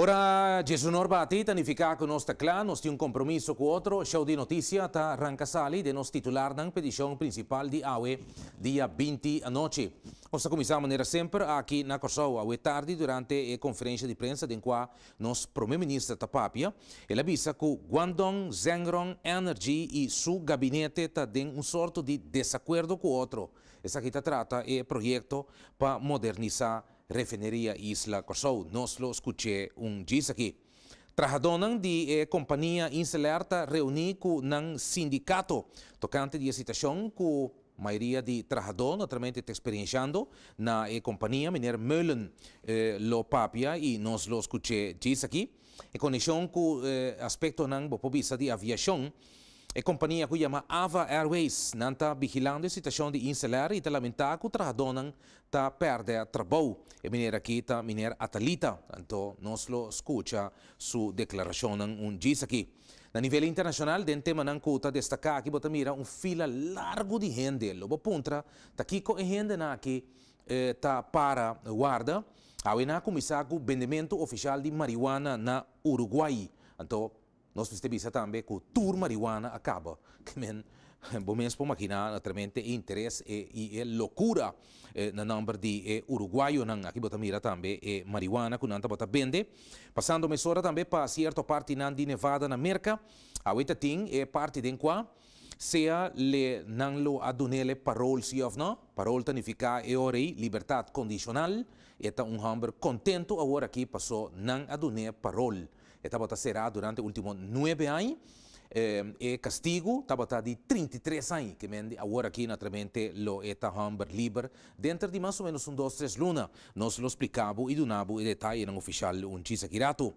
Ora Gesù Norbati, Atit anifica con nostra clan, nostri un compromesso con altro, show di notizia ta Rancasali de nostri titular dan petizione principale di AUE dia 20 a noce. Osta cominciamo nera sempre a chi na Kosovo AUE tardi durante la conferenza di prensa in qua nos prome ministro Tapapia e la bisa cu Guangdong Zengron Energy e su gabinete ta den un sorto di desaccordo con altro. E sa chi tratta è progetto per modernizzare refineria Isla Corsou. Nós lo escuché um diz aqui. Trabajadores de eh, companhia Inselerta reuni com um sindicato tocante de situação com maioria de trabalhadores naturalmente experienciando na eh, companhia Miner Meulen eh, lo papia e nós lo escuché diz aqui. Em conexão com eh, aspecto ng bopobisa de aviação, a companhia que chama Ava Airways não está vigilando a situação de inselar e está lamentando que o trabalhador está perdendo trabalho. E mineira aqui está mineira Atalita. Então, nós escuta sua declaração um diz aqui. Na nível internacional, den tema não cuta destacar aqui, bota mira um fila largo de gente. Lobo puntra, tá aqui com gente na aqui está para guarda. Na começar com o vendimento oficial de marihuana na Uruguai. Então, nós percebemos também que o tour marihuana acaba. Men, menos para maquinar naturalmente interesse e, e, e loucura eh, no número de eh, uruguaio não aqui mira também eh, marihuana que não bota vende. Passando mesora também para certa parte não de Nevada na América a outra tem é parte de qua seja le não lo adunele parol si of não parol significa é orei liberdade condicional. Eta um hambre contento agora aqui passou não adune parol estava será durante os últimos nove anos eh, castigo estava de 33 anos que mende agora aqui naturalmente lo eta hamber liber dentro de mais ou menos um dois três luna nós lo explicamos e donamos e detalhe no oficial um chisa kirato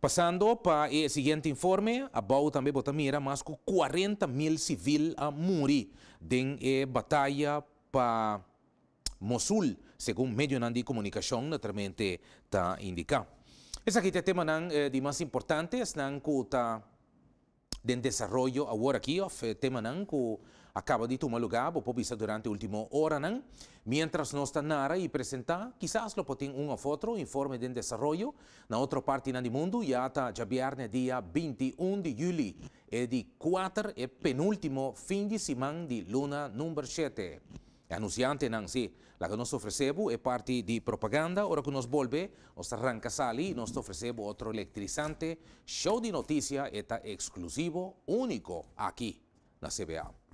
Passando para o seguinte informe, a BAU também bota mira mais que 40 mil civil a morrer em batalha para Mosul, segundo meio de comunicação, naturalmente está indicando. Esse aqui é o tema eh, de mais importante, não que está em desenvolvimento agora aqui, o tema não que acaba de tomar lugar, vou publicar durante a última hora, não? Mientras nós está nara e apresentar, quizás lo potem uma foto, informe de desenvolvimento, na outra parte do mundo, já está já viernes dia 21 de julho, é de 4 e penúltimo fim de semana de luna número 7. Anunciante se, la que nos oferecemos é parte de propaganda, ora que nos volve, nos arranca sali, nos oferecemos outro electrizante, show de notícia, eta exclusivo, único, aqui na CBA.